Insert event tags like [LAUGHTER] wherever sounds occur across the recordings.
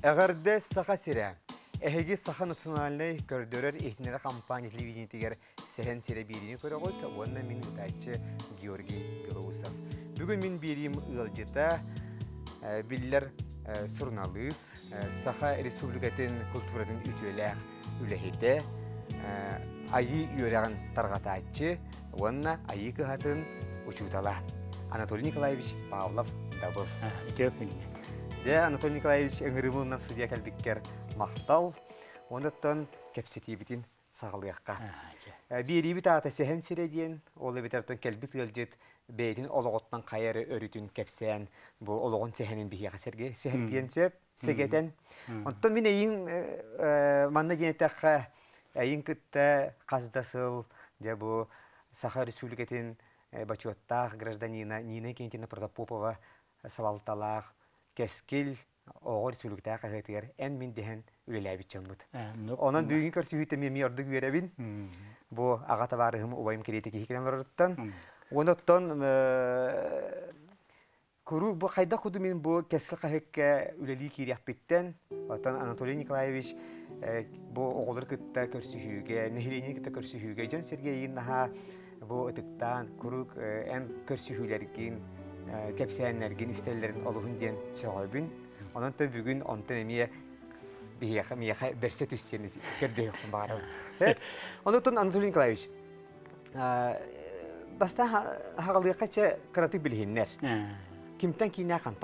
Әғірді сақа сірә. Әхеге сақа национальный көрдөрөр ихнері компания телевидениетігер сәхен сірә беріне көрі қойды. Онна мен ғытайчы Георгий Белоусов. Бүгін мен берейім ұлжыта биллер сұрналыз, сақа республикатын культуратын үтіләқ үләхеті, айы үйерәғін тарғатайчы, онна айы кығатын учутала. Анатолий Николаевич Павлов Добров. Де Анатолий Николаевич өңірімілінен судья кәлбіккер мақтал, оныттан кәпсетейбітін сағылыяққа. Берейбіт ата сәхен сиреден, ол ebitәртен кәлбит өлжет, бейтін олығыттан қайыры өрітін кәпсән, бұл олығын сәхенін бейге қасерге сәхен сөп, сәгетен. Онтан мен әйін манна денетаққа әйін күтті қаздасыл, де бұл Саха Республикатын бачуаттақ гражданина Нина Кентина Протопопова салалталақ, кескил оғыр республикатағы қағайтығар ән мен дехен үлеләбит чамбыт. Онан бүгін көрсі үйті мен миорды үйеребін. Бұ ағата барығым обайым керейті кейкелен ұрыттан. Оныттан көру бұ қайда құды мен бұ кескіл қағыққа үлелі керек біттен. Отан Анатолий Николаевич бұ оғылыр күтті көрсі үйге, нәхилене күтті көрсі үйге. Жон Сергейін наға бұ ұтықтан күрік ән көрсі үйлерген кәпсәннәрген истәлләрен олуһун диэн сөҕөбүн онон та бүгүн онтон эмие бияха мияха берсе түстен керде бары онотон Анатолий Николаевич баста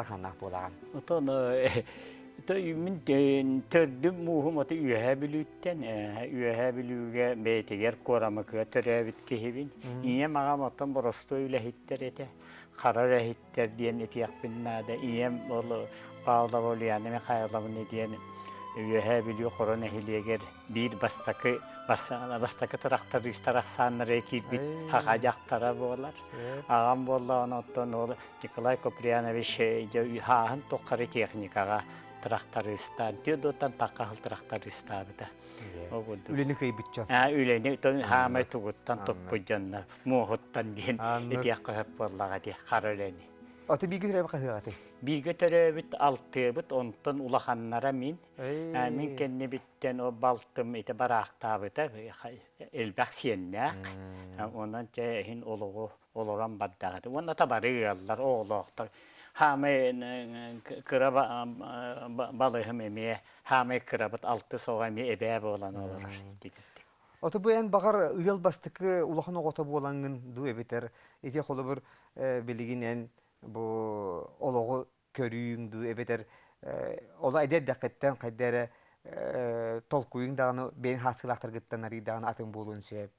ханах болаган Отон koramıkı törevit kehibin iye mağa da iyem olu bağda olu yani me kayalabın diyen üyehe biliyor koron ehiliyeger bir bastaki bastaki traktar istarak sanır ekil bit hakacaktara bolar ağam bolla onu otton olu Nikolay Kopriyanovich hahan tokkarı teknikaga трактористан тюдотан такахыл трактористабыта үлени кыйбытча а үлени тон хамай тугуттан топпу жанна муохуттан диен этиякка хөп боллага ди харөлени Аты биге төрәбә кахыгаты. биге төрөбүт алтыбыт онтон улаханнара мин. А, мин кенне биттен о балтым ите бараактабыта элбак сиеннак онан те хин олого олоран баддагаты онна табарыаллар бер билигин ән бу ологы көрүүң ду эбетер. Ола эдер дәкеттен кайдары толкуйың даганы бен хасылактар гыттан ари даганы атын болун сеп.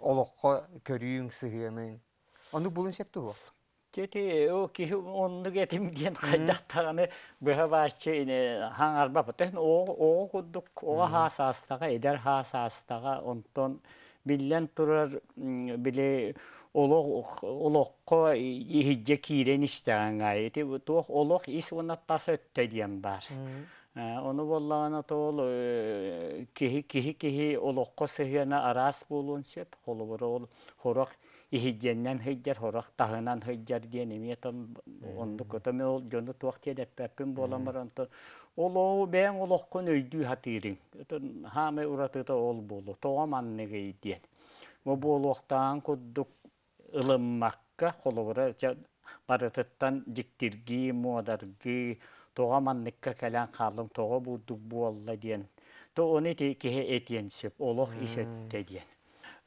Олокко көрүүң сыгынын. Онду болун сеп ту. Тети о ки онну кетим диен кайдактаганы быха башчы потен о о кудук о хасастага эдер хасастага онтон биллен турар биле олох олохко ихидже кирен истегенга эти туох олох ис онаттасы өттө диен бар Оны боллағана тоол кихи кихи кихи олоққа сыхыяна арас болуын сеп, холубыр ол хорох ихидженнен хыйджар, хорох тахынан хыйджар диен эме тон онды көтөме ол жону туақ телеппеппин боламыр онто ол ол бәң олоққын өйдүү хатырың. Хаме уратыта ол болу, тоға манныгы диен. Мо болуқтан куддук ылыммакка холубыр барытыттан жиктирги, модарги, тоға манныкка кәлән қалым тоға будук буалла диен. То оны кеһе этиен сеп, олох исетте диен.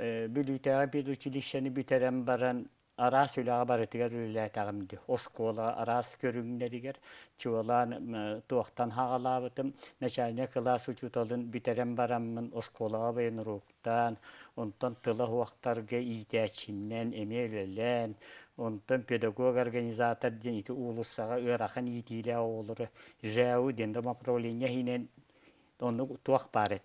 Бүлүтәгә бит училищені битерен баран арас үләгә барытыгар үлә тагымды. Оскола арас көрүңнәригер чуалан туактан хагалабытым. Начальник класс учуталын битерен бараммын осколага бен руктан, онтан тыла вактарга итәчиннән эмелелән, онтан педагог организатор ден ити улуссага ырахан итиле олары жау денде направление хинен онны туак бар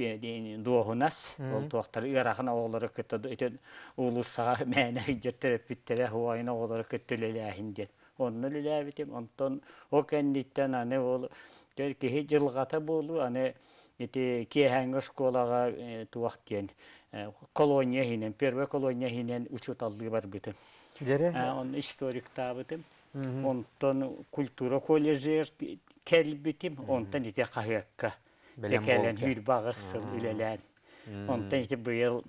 эте дуохунас ол туактар ырахан оолары кытта ити улуссага мәне жеттер питтере хуайна оолары кыттылеләһин ден онны лиләбитим онтон о кәнниттен аны ол кихи жылгата болу аны ити киэһәңгө школага туак диен колония хинен первая колония хинен учут алды бар битим Дере? он историк табытым онтон культура колледжер келбитим онтан ите кахыакка Белем текелен болду. хүр багысыл үлелен онтан ите быйыл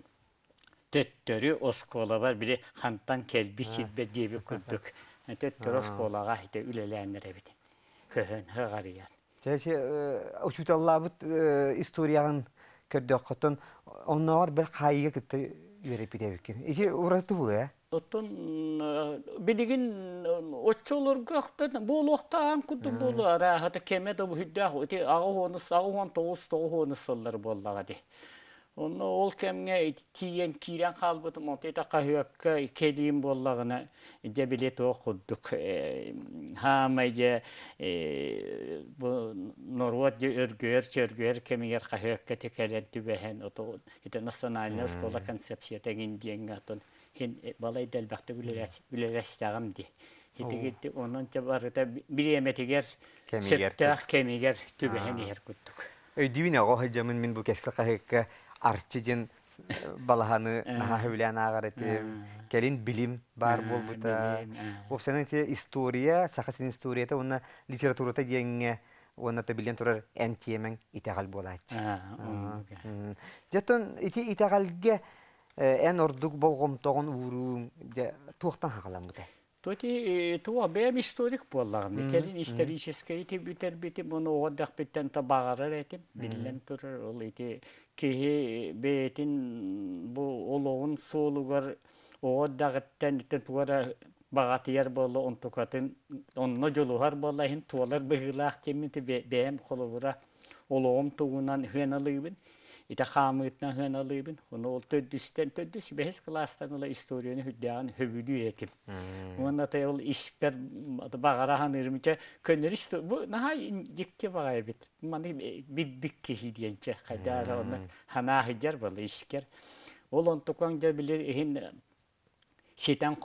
төттөрү оскола бар бири хантан келби силбе диеби күрдүк төттөрү осколага ите үлеләннер бит көһөн хыгарыян Чәче учуталлабыт историяған көрдөккөтөн онноор бер хайыга кытта үйреп битебиккен. Ичи ураты бул э? Оттон билигин оччолоргахтан болуктаан куду болу арахата кеме да хүддах оти агы хонус агы хон боллага ди. Онно ол кемге тиен кирен халбыт монтета кахыакка келим боллагына де билет о куддук хамайже бу норвот же өргөр чөргөр кемигер кахыакка текелен ото ите национальная школа концепция тегин хин балай делбахты үлелестагам ди. Хитигитти онон чабарыта биреметигер Кемигер септах кемигер түбехен ихер куттук. Өйдүбүн ого хажамын мин бу кескил кахыка арчыжын балаханы наха хүлән агарыты келин билим бар А, болбута. билим, а. Опсанын те история, сахасын историята, онна литературата геңге онна та билен турар эн темен итагал болат. А, оннуга. М. Жаттан ити итагалге эн ордук болгомтогон уурум же туохтан хагалам бута. Тоти туа бэм историк боллагам. Келин исторический ти бүтер бити мону одак биттен та багарар этим. Биллен турар ол ити кихи бетин бу олоғын соолугар ооддагыттен иттен туара багатыяр болла онтукатын онно жолугар болла хин туалар быгылаах теммити бэм холовура олоғым тугунан төддүс бэхес класстан ола историяны хүддяан хөбүдүү этим. Онда та ол испер багарахан ирмиче көннөр исто бу наха жикке багай бит. Маны биддик кихи диенче кайдара оны хана хиджар бол искер. Ол он тукан жа билер Сетен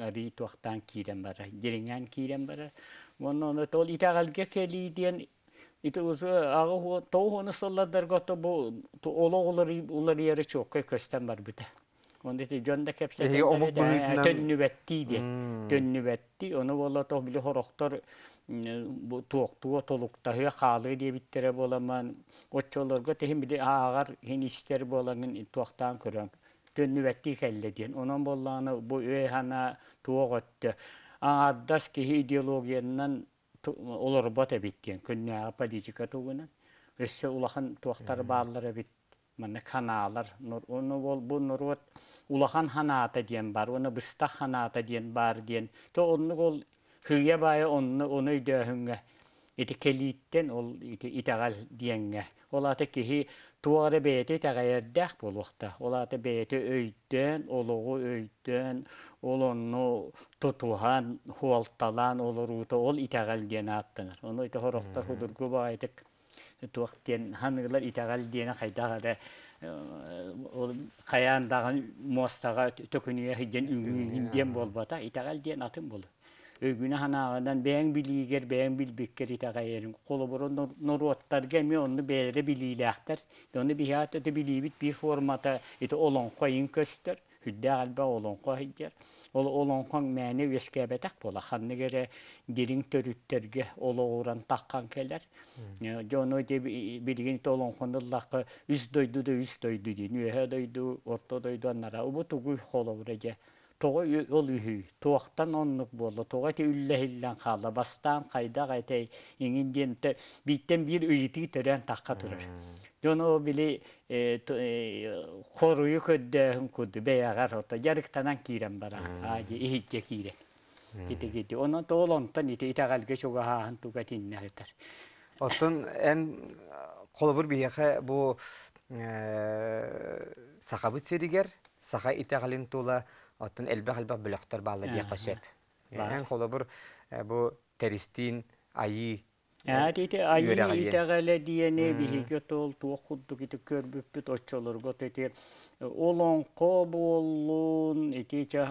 ари туактан кирен бара. Кирен бара. Монно тол итагалге ите uzу агы хо оны солладар гото бу ологулар улар йери чокка көстен бар бите. Онда те жонда кепсе төннүбетти ди. М. Төннүбетти оны боло то били хороктор бу туоктуо толуктахы хаалы диye bittere боламан оччолорго техин били аагар хин истер болагын туактан көрөң төннүбетти келле диен онон болланы бу өйхана туоготты аңардас кихи идеологиянан олорбот эбиттиен көннәгы политика тугунан өссө улахан туактар баалар эбит мана каналар нур- оны бол бу нурут улахан ханаата диен бар оны быстах ханаата диен бар диен. То онну ол хыя бая онну оны өйдөһүнгө ити келииттен ол ити итагал диеңге олата кихи туары бээти тагайердах болуқта олата бээти өйдөн олугу өйдөн ол онну тутухан хуалталан олорута ол итагал диен аттанар ону ити хорохтар худургу баайтык ханыгылар итагал диена хайдагара ол каяндаган мостага төкүнүе хиджен үңүн диен болбата итагал атын болу өгүнө ханаадан бэң билигер бэң билбеккер итагайерин колоборон норуоттарга эми онну бээре билилээхтер оны бихаат өтө билибит бир формата ити олонкойын көстөр хүддэ алба олонко хиджер ол олонкоң мээне үескебетак бола ханныгере дирин төрүттерге олоуран таккан келер жоно де билигин толонкондуллакка үс дойду да үс дойду дин үөһө дойду орто дойду аннара убу тугу холовуреже Тоға ол үйі, тоқтан оннық болды, тоға те үлләхіллән қала, бастан қайда қайтай, еңін ден биттен бір үйіті түрен таққа тұрыр. Жоны о білі қоруы көдді көдді бәяғар ота, жарықтанан кирен бара, ихитке кирен. Ите кетті. Онан тоғыл онтан ите итағалге шуға хаан туға тиннәхетер. Оттон эн колобур бияха бу сахабыт серигер, саха итагалин тула оттон элбэх элбэх бүлөктөр баалла дия кашеп. Эн колобур бу теристин айы itägäle diene bihikä tol tuo kuddu kiti körbüppüt otçolurgo teti olonko bollun itiçe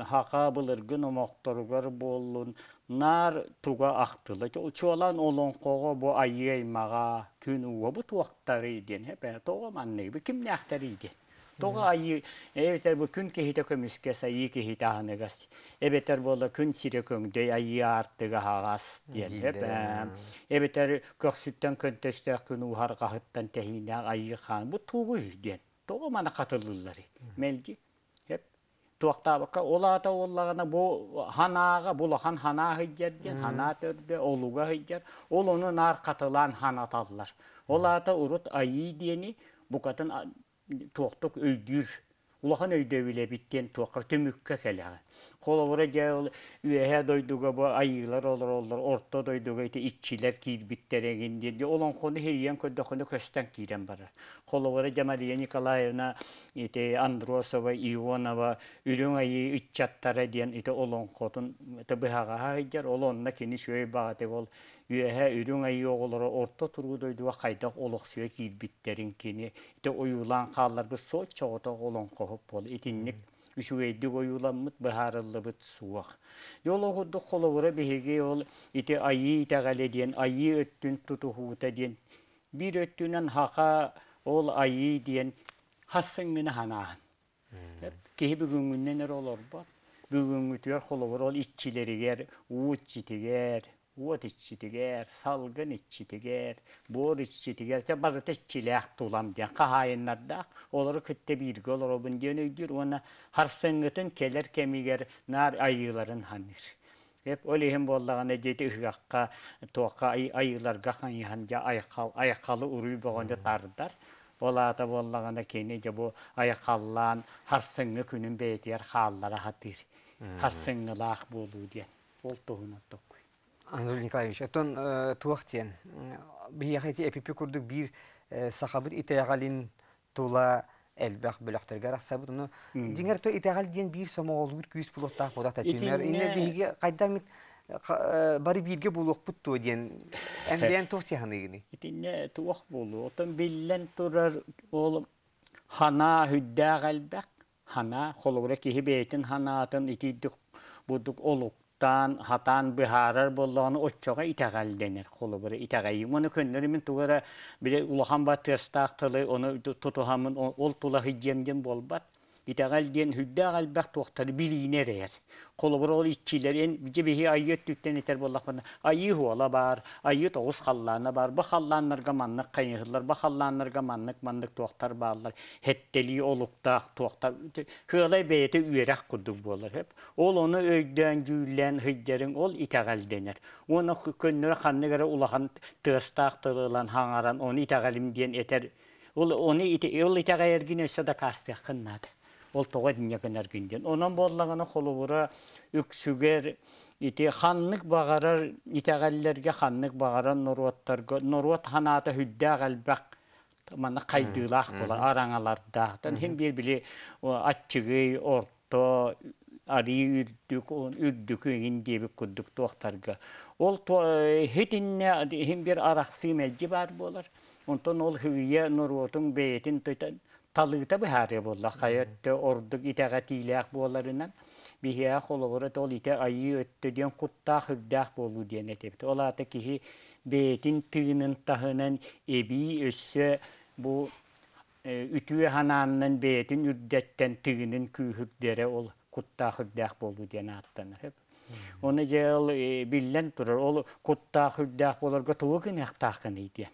haka bulurgun omoktorgar bollun nar tuga aktılı çoğalan olonkoga bu ayı aymaga gün uva bu tuaktari diyen hep toğa manne bu kim ne aktari diyen Тоға айы, эбетер бу күн кехите көмүскес айы кехите аханыгас. Эбетер бола күн сире көңдөй айы артыга хагас диен. Диле. Эбетер көксүттен көнтөстө күн ухар кахыттан техине айы хан. Бу тугу диен. Тоға мана катылылары. Мелди. Хеп туактабакка олата оллагана бу ханага булахан хана хыйдерден хана төрдө олуга хыйдер ол оны нар катылан хана таллар олата урут айы диени букатын туоктук өйдүр. Улахан өйдөбүле биттен туакка төмүккө келега холобура же ол үэһэ дойдуга бу айылар олор олор орто дойдуга ити иччилер киирбиттерегин диye олонхону хириен көддөхөну көстөн киирен барар холобура же мария николаевна ити андросова ионова үрүң айы иччаттара диен ити олонхотун тыбыхага хайжар олонна кини шөй багатык ол үэһэ үрүң айы оголоро орто тургудойдуга хайдак олохсуя киирбиттерин кини. Ити оюлаан хаалларбы со чогото олонхохуп бол итинник үсүгэйдик оюламмыт быхаарыллыбыт суах йологудук холобура биһиги ол ити айы итагале диен айы өттүн тутухуута диен бир өттүнен хака ол айы диен хассыңмыны ханаан. Киһи бүгүнгүннен эр олорбот бүгүнгүтүгер холобур ол иччилеригер уут читигер уот иччитигер салгын иччитигер боор иччитигер те барыта иччилээх тулам диэн кахайыннардаах олору кытте биирге олоробун диэн өйдүр уона харсыҥҥытын келер кемигер наар айыыларын ханыр Эп олиһин боллагана жети ыгакка туакка айыларга ханьяхан жа айакал аякалы уруй богонда тардар олаата боллагана кени же бу аякаллаан харсыҥҥы күнүн бээтиер хааллара хатыр харсыҥҥылаах болуу диэн ол туһунатток Анатолий Николаевич, отон туақтен, бияхайти эпипи курдук бир сахабыт итегалин тула элбах бөлөктөргө рахсабыт уну диңер то итегал диен бир сомоол бир күз булоктаа кодата түйнөр Итинне- биге кайдамит бары бирге булокпут то диен [LAUGHS] энбиен туахти ханыгыны итинне туох болуу отон биллен турар ол хана хүддää галбак хана холура киһи бээтин ханаатын итиддик будук олуктан хатан быхаарар боллоonu оччоға итәгәл денер холубура итәгәй мону көннөрүмүн тугара бире улахан ба тестаактылы оны тутухамын ол тула хиджемден болбат итәгәл диен хүддää галбак туохтары билиинерер холубура ол итчилер эн бije биһи айыт түттен итер боллакпана айы хуала бар айы тоғыз халлаана бар бу халлааннарга маннык кайыһыллар бу халлааннарга маннык маннык туохтар бааллар хеттели олуктаах туохтар хыалай бэйэте үерэх курдук буолар хеп ол оны өйдөөн жүүлэн хыйдерин ол итәгәл денер оны көннөрө ханныгара улахан тыастаактырылан хаңаран оны итәгәлим диен этер ол оны ите өссө да кастык кыннады ол тоға диньякынар күнден. Онан боллағаны холубура үксүгер ити ханнык бағарар итәгәлләргә ханнык бағарар норуаттарга норуат ханата хүддә галбак мана кайдылах болар араңаларда. Тан хем бир биле атчыгы орто ари үрдүк он үрдүк индеби куддук туактарга. Ол хетинне хем бир араксы мелҗи бар болар. Онтон ол хүйе норуотун бейтин тытан талыыта быһаарыа буолла хайөттө ордук итэҕэ тиилээх буоларынан биһиээх холобура тол ите айыы өттө диэн куттаах үрдээх буолуу диэн этебит олаата киһи бээтин тыынын таһынан эбии өссө бу үтүө ханааннан бээтин үрдэттен тыынын күүһүрдэрэ ол куттаах үрдээх буолуу диэн ааттанар Оны же ол биллен турар, ол куттаах үрдээх буоларга тугу кынэхтаахкыны диэн.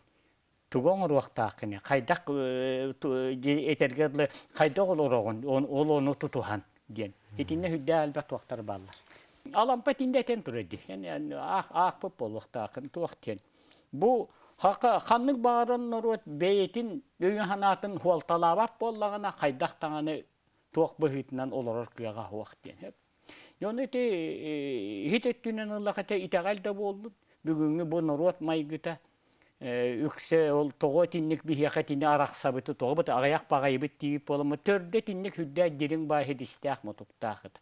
Тугоң руактаакыне кайдак этергедле кайдак ол орогон ол ону тутухан диен итинне хүддэ албат туактар баллар алампа тиндетен туреди яни ах ах поп болуктаакын туактен бу хака ханнык бааран норот бейтин өйүн ханатын хуалталабат боллагана кайдак таңаны туак быхытынан олорор кыяга хуактен Йоны те хитеттүнен ыллаката итагал да болду. Бүгүнгү бу норот майгыта үксе ол тоҕо тинник биһиэхэ тини арахсабыты тоҕо бут агаяк багайбыт тиип болому төрдө тинник хүддэ дирин бааһы дистээх мотуктаахыт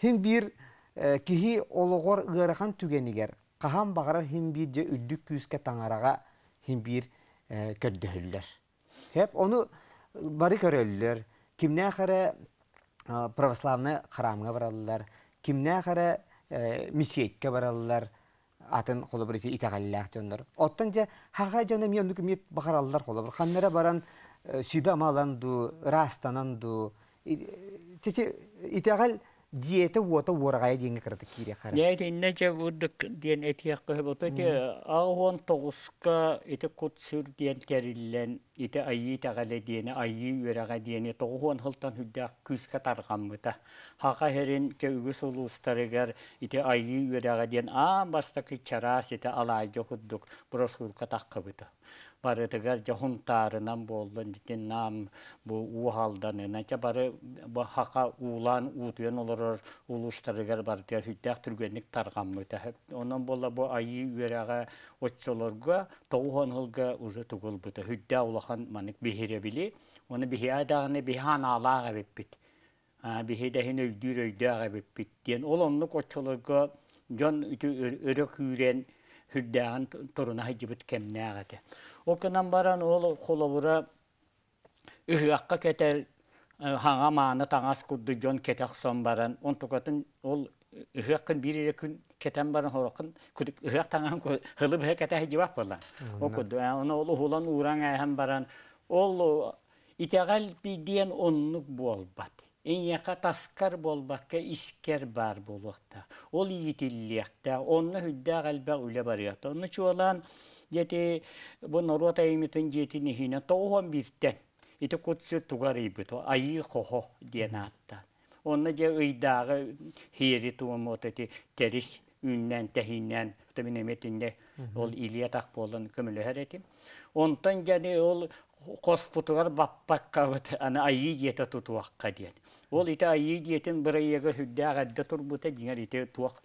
Хим бир э, киһи ологор ыарахан түгенигер каһан багарар хим бир же үлдүк күүскэ таңарага хим бир э, көрдөһүллер. Хеп оны бары көрөллөр. Кимнә хәре православны храмга бараллар, кимнә хәре мечеткә бараллар, атын холобрити итагаллах жоннор. Оттан же хага жона миондук мет багараллар холобр. Ханнара баран сүбе амаланду, растананду. Чече итегал диета уота уорагай деңге кырдык кире кара. Я инне же будык диен этиyak кыһыбыты те агон тогуска ите кутсур диен териллен ите айы тагале диене айы үрага диене тогуон хылтан хүддәк күскә тарганмыта. Хака херин ке үгүс улустарыгар ите айы үрага диен а бастакы чарас ите. Барытыгар жохунтаарынан болдун дитин нам бу уухалдан нача бары хака уулан уутуян олорор улустарыгар бартыгар хүддәк түргенник тарганмыта онон болла бу айы үерага оччолорга тоухон хылга уже тугулбыта хүддә улахан манык бихиребили оны бихиадагыны бихан алаага беппит биһидәһин өйдүр өйдәгә беппит диен ол оннук оччолорга жон үтү өрө күүрен хүрдәгән турына хәҗибет кемнәгәте Окынан баран ол холобура үһүакка кетер хаңа мааны таңас кудду жон кетек сон баран он тукатын ол үһүаккын бир күн кетен баран хорокын күдүк үһүак таңан хылы бе кете жибак бола о кудду оны ол хулан баран ол итегал диен оннук болбат таскар болбакка искер бар болуакта. Ол онны хүддә үле. Онны чуалан Дети бу норуата имитин жетини хина тоон биртен. Ити кутсу тугар ибито айы хохо диен атта. Онна же ыйдагы хири туомот эти терис үннен тәһиннән тәминеметинде ол илия так болын көмөлө хәретим. Онтан жаны ол коспутугар баппаккабыт аны айы жете тутуакка диен. Ол ите айы жетін бір айыға хүддәгәдді турбута дигәр ите туак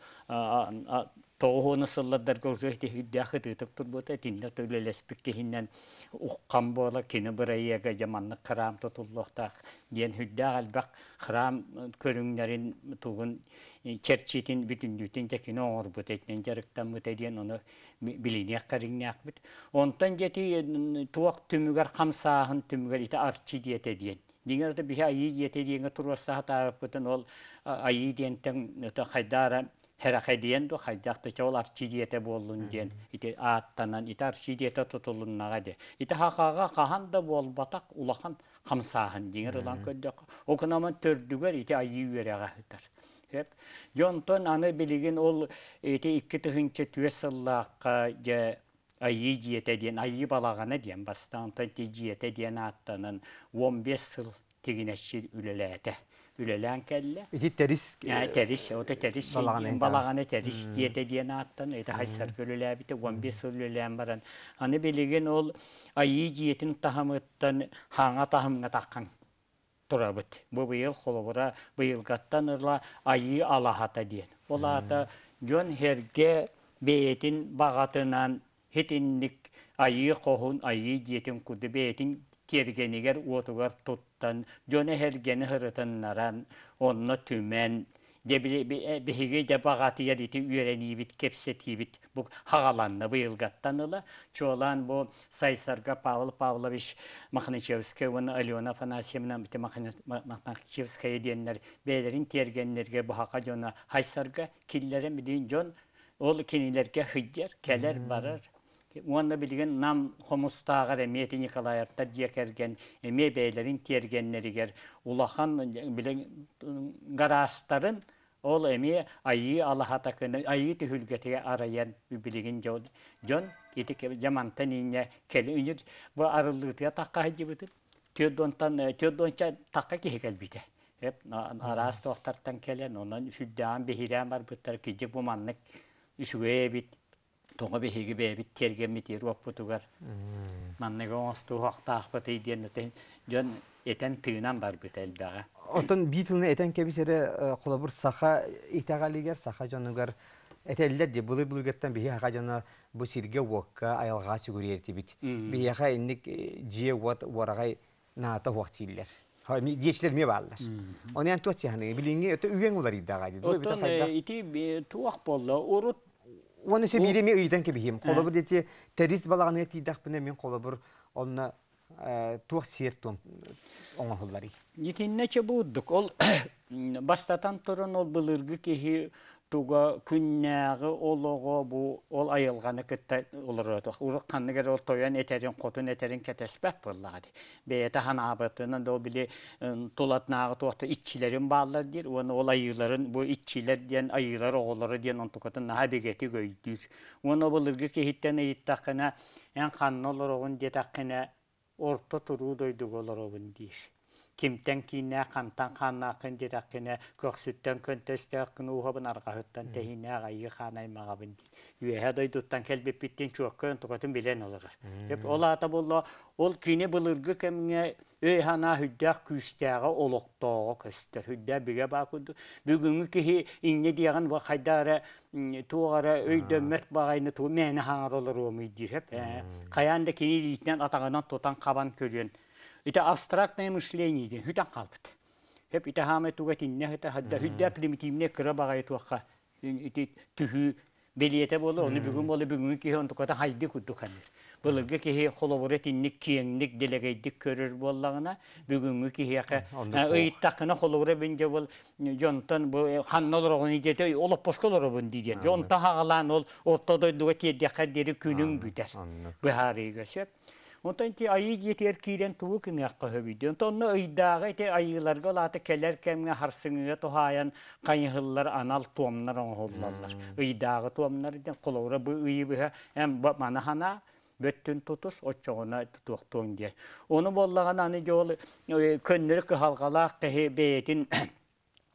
тоғуны сылладар көржөйті хүддәхі тытып турбута тиннер төлелеспік кехиннен уққан бола кені бір айыға жаманны қырам тұтуллықтақ диен хүддәг албақ қырам көріңнерін туғын черчитин бүтүндүтин текини оңор бут этнен жарыктан бут диен оны билине кариңнак бит онтан жети туак түмүгөр камсаахын арчи диете диен ол Херахе диен ду хайдакты чол арчи диете болун диен ите аттанан ите арчи диете тутулуннага де ите хакага кахан да болбатак улахан камсаахын дигер улан көддөк окунаман төрдүгөр ите айы үерега хытар хеп жонтон аны билигин ол ите икки тыгынчы түе сыллаакка же айы диете диен айы балагана диен бастан ти диете диен аттанын 15 сыл тигинешчи үлелээте үлелән кәлле. Ити терис. Я терис, ота терис. Балаганы терис диете диен аттан, это хайсар көлелә бите 15 үлелән баран. Аны билеген ол айы диетин тахамыттан хаңа тахымга таккан турабыт. Бу быйыл холобура быйылгаттан ырла айы алахата диен. Ол ата жон херге беетин багатынан хитинник айы кохун айы диетин куды беетин кергенигер уотугар туттан, жоне хергени хырытыннаран, онно түмен, биһиги же багатыяр ити үйренибит, кепсетибит, бу хагаланны быйылгаттаныла. Чолан бу Сайсарга Павел Павлович Махначевский, оны Алена Афанасьевна бите Махначевская диеннер, бейлерин тергеннерге бу хака жона Хайсарга киллерен бидин жон, ол кинилерге хыджар, келер барар. Уанна билген нам хомустагар эмети Николаевтар жекерген эме бейлерин тергеннеригер улахан билен гарастарын ол эме айы алахатакыны айы түһүлгетеге араян билеген жол жон итик жамантан ине кели үнүр бу арылыгытыга такка жибытып төдонтан төдонча такка кихекел бите Hep aras tohtartan kelen, ondan şüddağın behirem var bütter ki bu manlık üşüge bit, тоңа беһиги бэбит тергеммит ир уоппутугар манныга оңосту хуактаахпыт идиен жон этен тыынан барбыт элбэҕэ. Отон битилне этен кебисере холобур саха итагалигер саха жонугар этеллер де булы булгаттан бихи хака жона бу сирге уокка аялга сүгүрерти бит бияха инник жие вот ворагай наата хуактиллер Хами диечлер ме баллар. Оны антуат чахны билинге өтө үген улар иддага ди. Отон ити туак болла урут Оны се биреме ыйдан кебихим. Колобур дети терис балаганы тидах бине мен колобур онна туак сертон оңохуллары. Нитинне че буддук. Ол [COUGHS] бастатан турун ол былыргы кехи туга күннәгы олого бу ол айылганы кытта олорото урuk канныгер ол тоян этерин котун этерин кетеспеп буллагы бейете ханабытынан да били тулатнагы туакта итчилерин баалар дир оны ол айыларын бу итчилер диен айылар оголору диен онтукатын наха бегети көйдүр оны булыргы кехиттен ыйыттакына эн канны олорогун детакына орто туруу дойдуг олоробун дир кимтен кине кантан ханнакын дитаккине көксүттен көнтөстөккүн уухабын аргаһыттан тэһине агайы ханаймагабын үэһэ дойдуттан келбиппиттин чуоккөн тугатын билен олорор. Деп ол ата болло ол кине былыргы кемге өй хана хүддәк күстәгә олоктоого көстөр. Хүддә биге бакуду бүгүнгү кихи инне дияган ба хайдара тугара өй дөммөт багайны ту мени хаңар олор умуйдир хеп каянда кини диитнен атагынан тутан кабан көлүн Itä абстрактное мышление ден хүтен қалбыт. Хеп ите хаме туга тинне хета хадда хүддә примитивне кыра багай туакка. Ите түһү белиете болу, оны бүгүн болу бүгүн ки он туката хайды кудду ханыр. Былырга ки холоборе тинник киеңник делегейдик көрөр боллагына бүгүнгү ки яка ыйттакына холоборе бенже бол жонтон бу ханнолорогун идете олоп босколоробун диден. Жонта хагалан ол ортодой дуга тедяка дери күнүң бүтер. Бухарига сеп. Онтан ти айы жетер кирен туу кыңакка хөбүйдü. Онтонны ыйдагы те айыларга латы келер кемге харсыңыга тухаян кайыгыллар анал туомнар оңолларлар. Ыйдагы туомнар ден колора бу ыйы быха эм мана хана бөттүн тутус очоғына туақтуң дер. Оны боллаған аны жол көннөр кыхалгалаак кехе беетин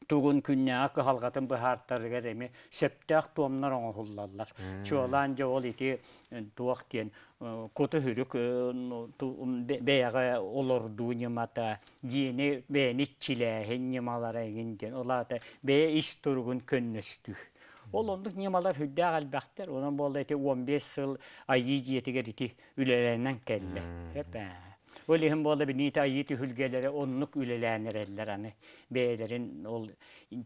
тугун күннәк халгатын бахартарга эми сөптәк туомнар оңолларлар. Чуалан жол ити туак тен коты хүрүк бэяга олорду немата диэни бэни чилэхин немалара эгинден олата бэ иш тургун көннөстү. Ол ондук немалар хүддәк албактар, онан болда ити 15 жыл айы жиетигер ити айыты хүлгелері оннук үлеләнереллер аны. Бәйлерин ол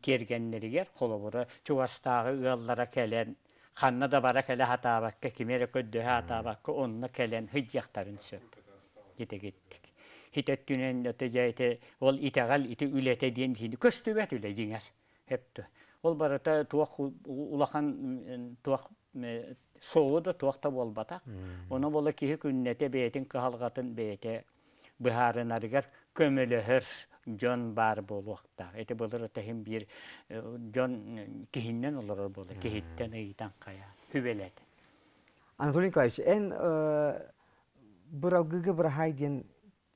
тергеннеригер холобура чугастагы ыаллара келен Ханна да бара келе хатабакка кимере көддө хатабакка онна келен хыйяктарын сөп. Гите гиттик. Хитеттүнен өтө жайты ол итагал ити үлете диен хини көстүбет үле жиңер. Хепті. Ол барата туак улахан туак соğu da tuaqta bolbatak. Onu bola kihi künnete beytin kıhalgatın beyte bıharın arıgar kömülühür jon bar boluqta. Eti bolur tehim bir jon kihinnen olur bolu. Kihitten eytan kaya. Hübelet. Anatoliy Nikolaevич, en bıravgıgı bırahaydın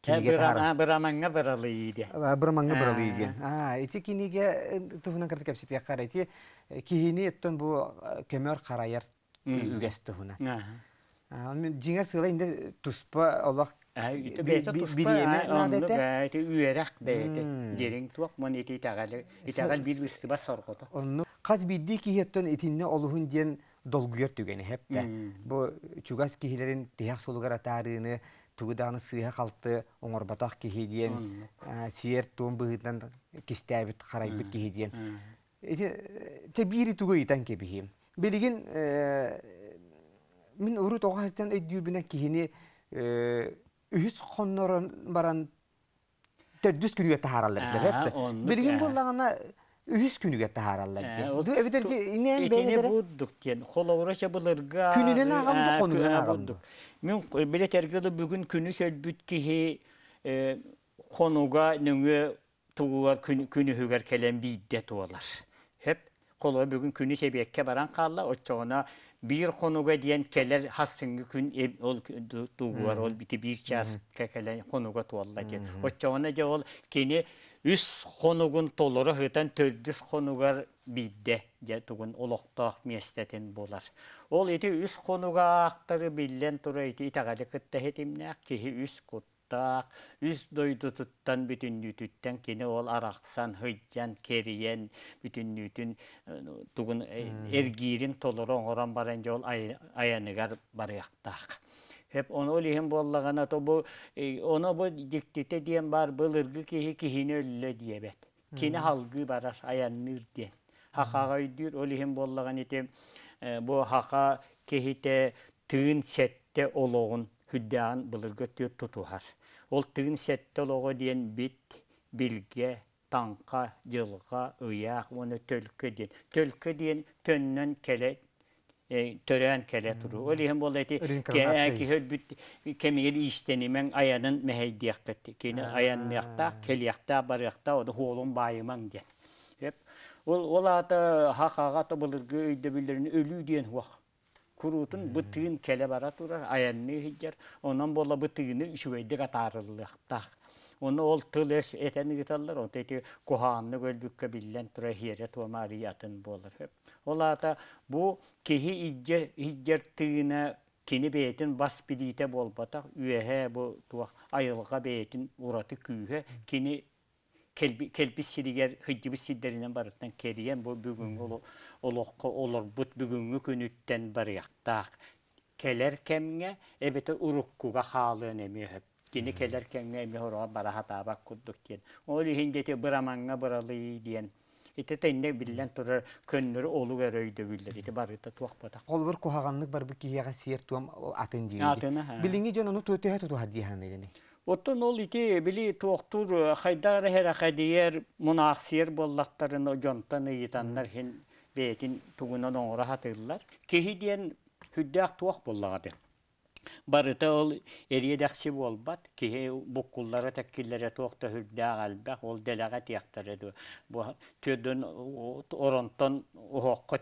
Бырамаңа быралıydı. Бырамаңа быралıydı. А, ити киниге туһунан кырты кепсития кара. Ити кихини эттен бу көмөр караяр үгәс туһуна. Жиңер инде туспа надете үерак бейте дерин туак мон ити тагалы итагал бир бистиба соргото каз бидди киһеттен итинне олуһун диен долгуер түгени хепте бу чугас киһилерин тиях сулугар атаарыны тугудааны сыыха халты оңорбатах киһи диен сиер туун быһытан кистээбит харайбыт киһи диен те бири тугу итан кебихим билигин мин уру тоҕаһытан өйдүүбүнен киһини үһүс хоннорон баран төрдүс күнүгө тахараллар дилер билигин буллагана үһүс күнүгө тахараллар ду эбитер ки инен бейлер буддук кен холовраша булырга күнүнен агамды конуган агамды мен билетергеле бүгүн күнү сөлбүт кихи хонуга нүңө тугугар күнүһүгер келен бийде туалар хеп коло бүгүн күнү себекке баран калла очоона бир хонуга диен келер хассыңгы күн ол тугуар ол бити бир час келе хонуга туалла диен очоона же ол кени үс хонугун толору хытан төрдүс хонугар бидде же тугун олоктоох местетин болар ол ити үс хонуга актары биллен тура ити итагали кытта хетимнеак кихи үс кут туттаах, үс дойду туттан бүтүннүтүттен кини ол арақсан, хыйжан, кериен, бүтүннүтүн тугун эргирин толору оңоран баран жол аяныгар барыяктаах. Хеп оны то бу оны бу диктите диен бар былыргы кихи кихини өллө диебет. Кини халгы барар аянныр диен. Хакага үйдүр олихин боллаган ите бу хака кихите тыын сетте ологун хүддән былыргы түйөт тутухар. Ол тыын сетте олого диен бит, билге, танка, жылга, ыяк, оны төлкө диен. Төлкө диен төннөн келе э, төрөн келе туру. Ол иһин бол эти кемигер истенимен аянын мехейдияккет. Кини аянныкта, келиякта, барыякта, оны холун байыман диен. Хеп. Ол ол ата хакага то булыргы өйдө билерин өлүү диен Курутун бытыын келе бара турар, аянны хиджер, онан бола бытыыны үшүвейдик атарылыктак. Оны ол тыл эс этени гиталлар, он тети куханны көлбүккө биллен тура хире туама ариятын болар. Хеп. Ол бу кихи ижже хиджер тыына кини бейтин бас билите болбатак, үэхэ бу туак айылга бейтин ураты күүхэ, кини келби сиригер хыджыбы сиддеринен барытан кериен бу бүгүнгү оло олокко олорбут бүгүнгү күнүттен барыяктаак келер кемге эбете уруккуга хаалыын эми кини келер кемге эми хороо барахатаабак курдук диен ол ихиндете бырамаңга быралый диен ите тенне биллен турар көннөрү олуг өрөйдө биллер ите барыта туакпатак Қолбыр кухаганнык бар бу киһиэҕэ сиэр туам атын жон ону төтөһө. Оттон ол ити били туохтур хайдар хера хадиер мунахсир боллактарын жонтан ыйтаннар хин бетин тугунан оңора хатырлар. Кихи диен хүддәк туох боллагады. Барыта ол эриедәкси болбат, кихи буккуллары тәккилләре туохта хүддәк албак, ол делага тияқтар эду. Бу төдөн оронтон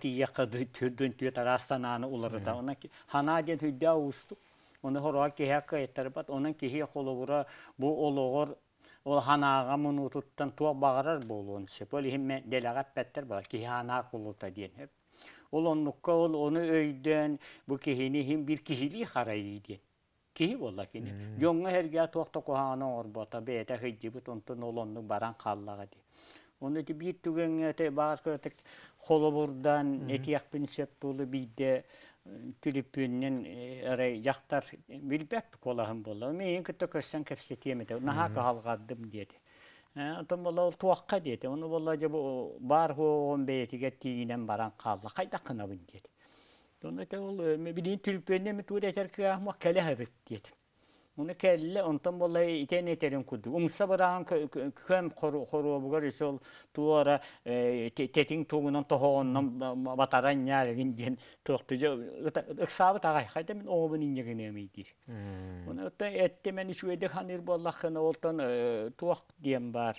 тияқады төдөн арастананы уларыта. Она ки- хана диен хүддәк устук. Оны хороо киһәккә эттербат, onun киһи холобура бу ологор ол ханаага мунутуттан туа багарар болуун сеп. Ол химме делагат петтер бар, киһи ханаа кулута диен хеп. Ол оннукка ол оны өйдөн бу киһини хим бир киһили харай диен. Киһи болла кини. Жоңга херге туакта кохана орбота бете хыджибут онтон ол онну баран халлага ди. Оны бир түгенге те багар көрөтек холобурдан этияк сеп болу биде түліппүннен әрей жақтар білбәп колаһын болла. Мен күтті көссен кепсе темеді. Наха кахалгардым деді. Отон бола ол туаққа деді. Оны бола же бар хоғын бейтіге тиінен баран қалды. Қайда қынабын деді. Оны ол билин түліппүннен ми туыр етер кіға келе деді. Оны кәлле онтон бола итен етерин куду. Умса баран көм хору бугар исол туара тетин тугунан тохоннан батаран няргин ден тохты же ыксабы тагай хайда мен обын инжеген эмейди. Оны отта этте мен үчүэде ханыр боллахын олтон туак дием бар.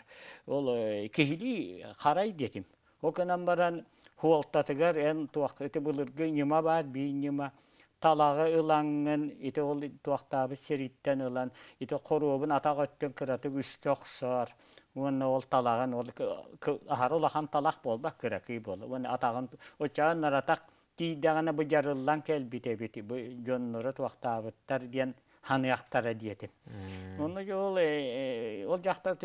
Ол кехили харай детим. Оканан баран хуолтатыгар эн туак эте булыргы нима бар би нима талагы ылаңын ите ол туактабы сериттен ылан ите коробун атак өттөн кыраты үстөксор уонна ол талагын ол ахар улахан талак болбак кыракый бол уонна атагын очаан наратак бу жарыллан келбите бити бу жоннору туактабыттар диен ханыяктара диетим Onu yol ol jakta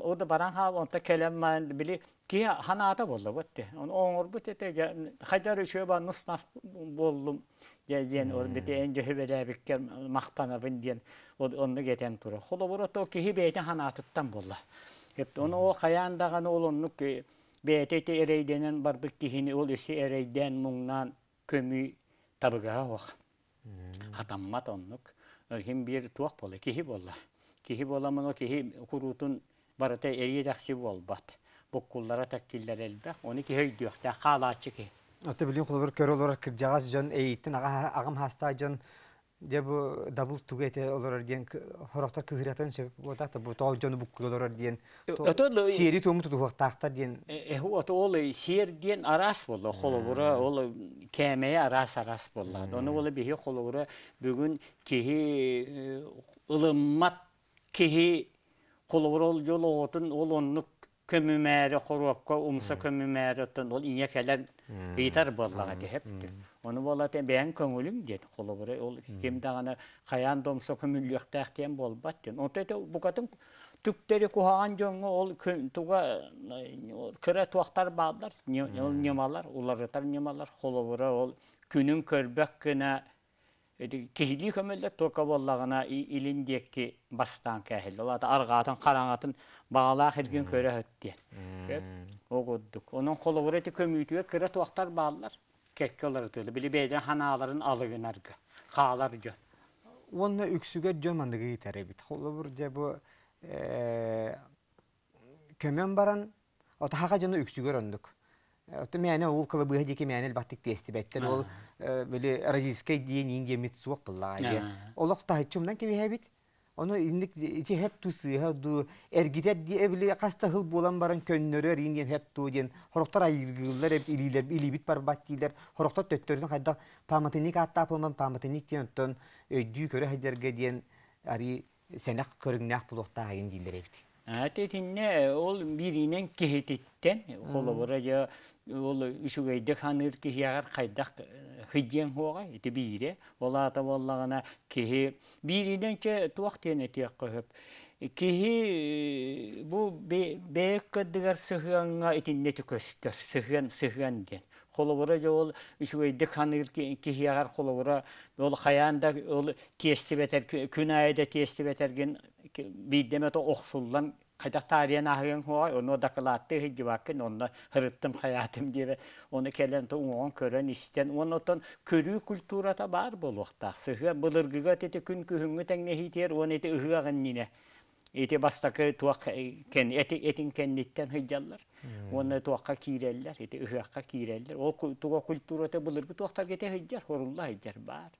orada baran ha onta kelem bili ki hanata boldu botte. Onu oңор bute te hajar şö ba nus nas bollum. Jejen or bite ence hebele bikke maktana bin diyen onu geten turu. Holo buru to ki hibete hanatıttan bolla. Hep onu o kayandagan olunluk ki bete te ereydenen barbik kihini ol isi ereyden mungnan kömü tabıga hoq. Hatammat onluk. Kim bir tuak bolla kihi bolla. Kihi bolamın o kihi kurutun barata eriye jaksı bolbat. Bokkullara takkiller elbek. Onu ki höydüyor. Ta kalaçı ki. Ата билин қолбыр көрө олар кыржагас жон эйиттин ага агам хаста жон же бу дабл тугете олар диен хорохтар кыгыратын сеп вот бу тоо жон букку олар диен Ötö сиери туму туту хуактакта диен e hu to ol sier diyen aras bollu. Holubura ol kemeye aras aras bolla. Onu ol bihi holubura bugün kihi ılımmat kihi holubura ol jol otun ol inye keler Bitar bollaga de hep. Onu bolla te ben köngülüm dedi holubura ol kim dagana kayan domsa kömüllüktäk diyen bolbat diyen. Onta te bu kadın tükteri kuhaan joңго ол туга кыра туактар баалар ол немалар уларытар немалар холобура ол күнүн көрбөк кына кихили көмөллөр тока боллагына илин диекки бастан кәһил олата аргаатын караңатын багалаа хилген көрө хөттен кеп огуддук онун холобура эти көмүйтүгөр кыра туактар баалар кекке олар тылы били бейден ханааларын алыгынарга хаалар жөн Онна үксүгө жон мандыгы итеребит. Холобур же бу көмөн баран отахага жана үксүгөр ондук. Мәне ул кылыбыга дике мәне баттык тести беттер ол били родительский день инге мит суок булла. Олох тахчумдан кеби бит. Оны инник ити хеп тусы ду эргитет ди эбили каста хыл болан баран көннөрөр инген хеп ту ден хороктор айгылар эп илилер илибит бар баттилер хороктор төттөрдүн кайда паматыник аттапылман паматыник ден тон өйдүү көрө хаҗарга ден ари сенак көрүңнак булукта айын дилер эбит. Әтетинне ол биринен кехетиттен, холобора жа ол үшүгейдек ханыр кехиягар кайдак хыдьен хуага, ити бире, ол ата боллагана кехи биринен че туак тен этиек көһөп. Кехи бу бек кыдыгар сыхыанга итинне төкөстөр, сыхыан сыхыан ден. Холобора жа ол үшүгейдек ханыр кехиягар холобора ол хаянда ол тести бетер күн айда тести бетерген биддеме то охсуллан кайдак тариян ахыгын хуай ону докладты хиджибакын онно хырыттым хаятым диbe оны келен то уон көрөн истен онотон көрүү культурата бар болуакта сыгы былыргыга тете күн күһүңү теңне хитер он эти ыгыгын нине. Эти бастакы туак кен эти этин кенниттен хыджаллар оны туакка киреллер эти ыгакка киреллер ол туга культурата былыргы туактар кете хыджар хорулла хыджар бар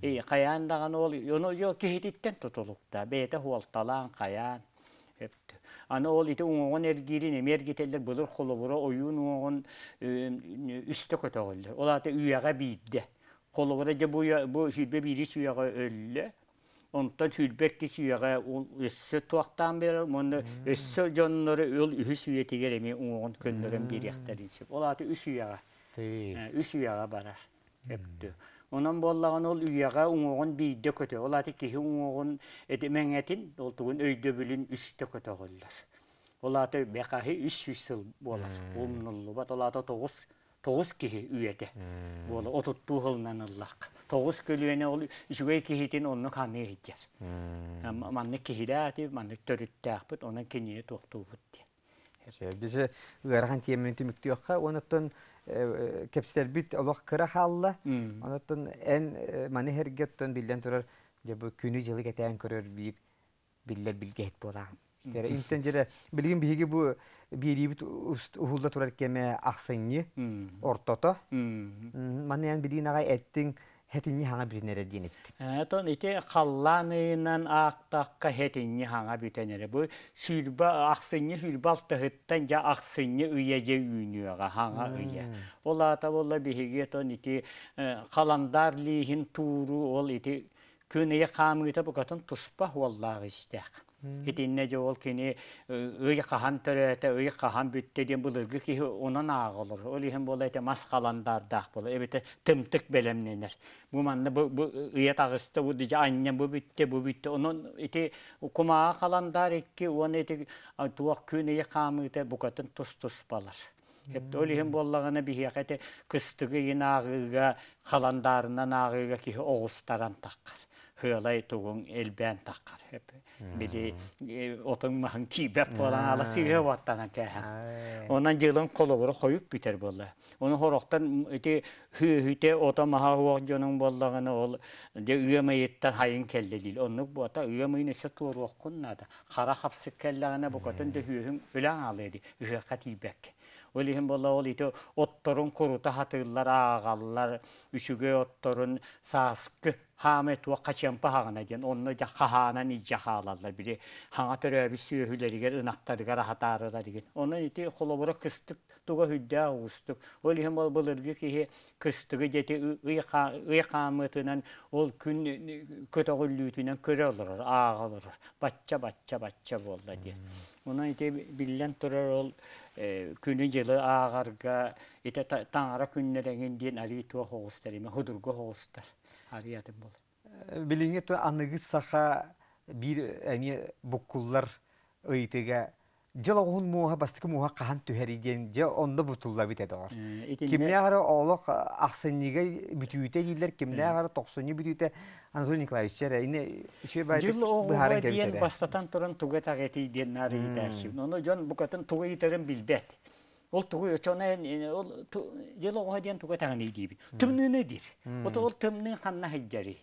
каяндаган ол ону жо кихититтен тутулукта бете хуалталаан каян эпти аны ол ити уңоңон эргирин эмергителлер былыр холобура оюун уңоңон үстө көтөгөллер ол аты үйяга биидде холобура же бу сүлбе бири сүйяга өллө. Онтон сүлбек ки сүйяга өссө туактан бери мону өссө жоннору ол үһү сүйетигер эми уңоңон көннөрөн бирияктеринсип ол аты үс үйяга үс үйяга барар Онан боллаган ол үйяга уңогон бийде көтө. Ол ати кихи уңогон эти меңетин ол тугун өйдө билин үстө көтө голлар. Ол ати бекахи үс үсүл болар. Умнуллу бат ол ати тогуз тогуз кихи үйете. Бола отуттуу хылнан ыллак. Тогуз көлүене ол үчүгөй кихитин онну ханы хиттер. Манны кихиде ати манны төрүттääхпит, онан кение токтуубут. Бизе ыарахан тиемин түмүктүөкка, онуттан кепстер бит олох кыра халла. Онуттан эн маны хергеттен билден турар жабы күнү жылы кетен көрөр бир биллер билгет бола. Тера интен жере билген биги бу бирибит ухулда турар кеме аксыйны ортото. Маны эн билин агай эттин хетинни хаңа бирнере динет. Этон ите халланынан ақтаққа хетинни хаңа битенере. Бу сүрба ақсынны сүрбал тахыттан жа ақсынны үйеже үйнüöга хаңа үйе. Ол ата болла биһиге тон ите қаландар лихин тууру ол ите күнeye қамыта бұқатын тұспа уаллағы істәк. Итинне же ол кини ый кахан төрөтө ый кахан бүтте ден булыргы ки онан агылыр. Ол эте бола. Эбите тымтык белемненер. Бу манны бу ыя тагысты бу дижа анне бу бүтте бу бүтте. Онон ити кума каландар икки он эти туак күн ыя камыта букатын тус тус балар. Хепте ол ихин боллагана бихиякете кыстыгы инагыга каландарынан агыга ки огустаран таккар. Hölai tugun elbään takkar hep. Bili otun mahan kibep bolan ala sirhe vattana kähä. Ondan jılın kologuru koyup biter bolla. Onu horoktan iti hühüte ota maha huokjonun bollagana ol de üyemeyetten hayın kellelil. Onu bu ata üyemeyin ise tuğru okkunnada. Kara hapsık kellagana bu katın de hühün ölen alıydı. Ühe katibek. Олиһин болла ол ите отторун курута хатыыллар аагаллар үчүгө отторун сааскы хааме туа качампа хагана ден онно жа хаханан ижа хаалаллар бири. Хаңа төрөбү сүйөһүлеригер ынактарыгар хатаарыда деген оны ити холобура кыстык туга хүддэ агустук олиһин бол былыргы киһи кыстыгы жети ыйкаамытынан ол күн көтөгүллүүтүнен көрө олорор аагалор бачча бачча бачча болла диен Онан ите биллен турар ол күнү жылы аагарга ите таңара күннереңин диен ари туа хоғустар эме худурга хоғустар ариятым бол. Билиңе то аныгы саха бир эми буккуллар ыйтыга жыл оғын муға бастықы муға қахан түхәри ден же онда бутулла бит эдор. Кимне ары олық ақсыннига бүтүйте дейлер, кимне ары тоқсынни бүтүйте Анатолий Николаевич жара ине байды Жыл оғыға диен бастатан туран туга тағети ден нары итәрші. Оны жон бұқатын туга итерін билбет. Ол тугу өчөне ол жыл оғыға диен туга тағын. Түмнүнө дир. Ото ол түмнүн ханна хайджари.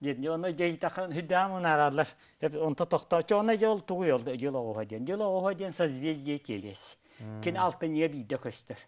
Ден оны жейтақан хүдамын аралар. Хеп онта тохта чона жол тугу жол жол оға ден. Жол оға ден созвездие келес. Кин алтын не биде көстер.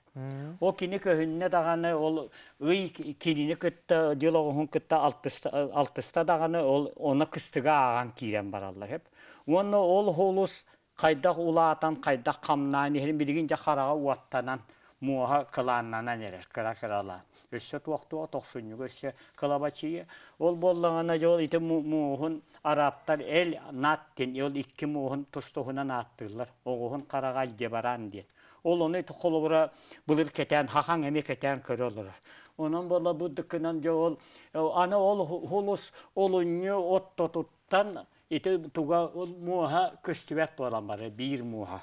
Ол кини көһүнне даганы ол ый кинини кытта жыл оғын кытта алтыста даганы ол оны кыстыга аган кирен баралар хеп. Оны ол холус кайдак улаатан кайдак камнан эхин билигин жахарага уаттанан муха кылааннан эрер кыра кырала. Өссө туактуа токсунню өссө кылабачие. Ол боллаңана жол ите муухун араптар эл наттен ол икки муухун тустухунан аттылар. Оғуһун карага алде баран диен. Ол оны холобура былыр кетен хахан эме кетен көрөлөр. Онан бола бу дыкынан жол аны ол хулус олунню оттотуттан ите туга ол муха көстүбәт болан бары бир муха.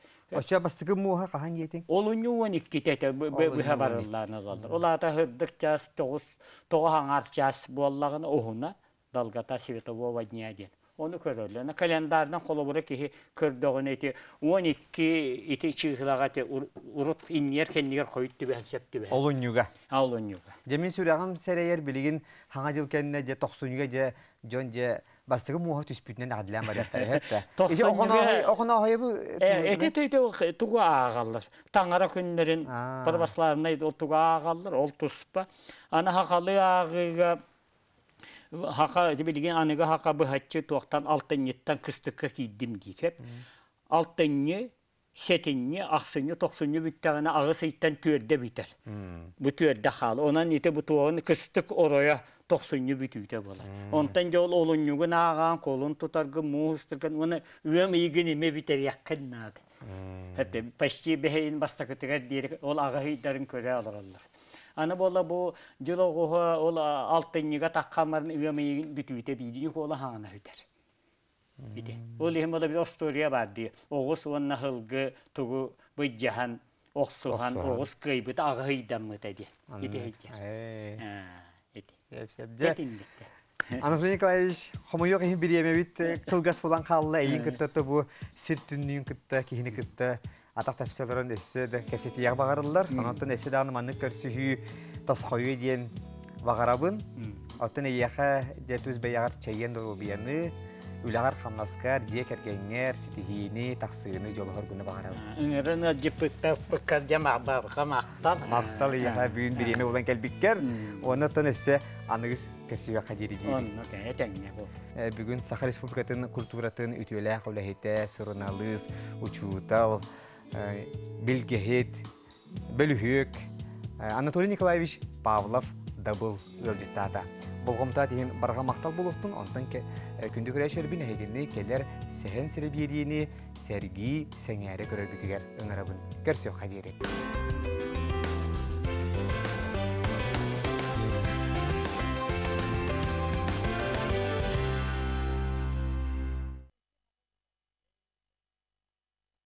Оча бастыгы муха кахан етең? Олунню 12 те бу барыллар назалдар. Олата хырдык час 9 тоға хаңар час боллагын ohuna далгата светового дня диен. Onu körörler. Ne kalendardan kolobura ki kördögün eti 12 iti çığılağa te urut inyer kendiger koyut dibe hesep dibe. Олуннюга. Alın yok. Жемин сүрәгәм сәрәйер билигин хаңа жыл кенне же 90-га же жон же бастыгы муха түспүтнен адлан бадаттар хәтта. Иже 90-га- окона окона хайбы. Эти төйте туга агаллар. Таңара күннәрен А. парбасларына ол туга агаллар, ол туспа. Ана хакалы агыга хака билген аныга хака бу хатчы токтан алтыннеттан кыстыкка кийдим диеп. Алтынны сетинни, аксынны, токсынны бүттәгәне агы сыйттан төрдә битер. Бу төрдә хал. Онан ите бу тугын кыстык ороя токсынны бүтүтә була. Онтан жол олуннугун аган колун тутаргы муустырган уны үем иген эме битер. Хәтта дир ол алырлар. Аны бола бу жологуга ол алтынныга таккамарын үем иген бүтүтә биди кола хана хитер. Бите. Ол ихим бола бир история бар ди. Огус онна хылгы тугу бу жахан оксухан Оксухан. огус кыйбыт ага хейдан мыта ди. Бите сеп. Же Бетиндикте. [LAUGHS] Анатолий Николаевич, хомойок ихин бириеме бит кылгас булан калла эйин кытта бу сир түннүн кытта кихини кытта эссе де кепсети яг багарылар. Анаттан эссе даны манны көрсүхү тосхойу диен багарабын. Атын эйяха же түз беягар чейен дору бияны же кергеңер ситихини таксыны жолохор гүнө багарабын. Ыңырына жипытта пыккар жама барга мактан. Мактал эйяха бүгүн бириеме булан келбиккер. Онаттан эссе аныгыз көрсүгө кадири дейди. Онно кәтәңне бу. Э, Бүгін Саха Республикатын культуратын үтүелә хулахите, сурналыс, учутал, э, билгехет, бөлүхөк. Э, Анатолий Николаевич Павлов дабыл ылжыттата. Болғымта дейін барға мақтал болуқтың, онтан ке күнді күрәшер бін әйгенні келер сәхен сірі бериені сәргі сәңәрі көрергітігер ұңырабын. Көрсеу қадері.